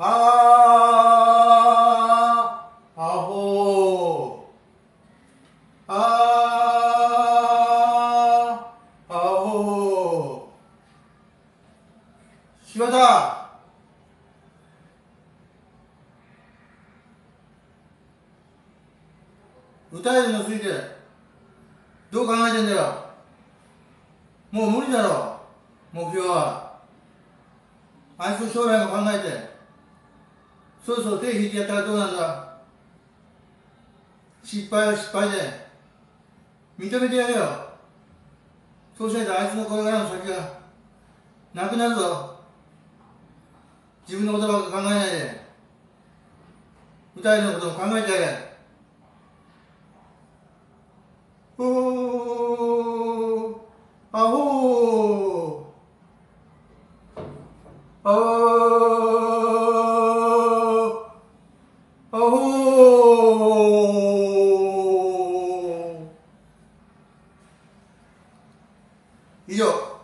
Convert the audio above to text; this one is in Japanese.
あーアホー。あーアホー。柴田。歌えるのついて。どう考えてんだよ。もう無理だろ。目標は。あいつの将来も考えて。そろそろ手引いてやったらどうなんだ？失敗は失敗で。認めてやれよ。そうしないとあいつのこれからの先がなくなるぞ。自分のことばっか考えないで。歌いのことも考えてやれ。おーアホーあー。 아호. 이적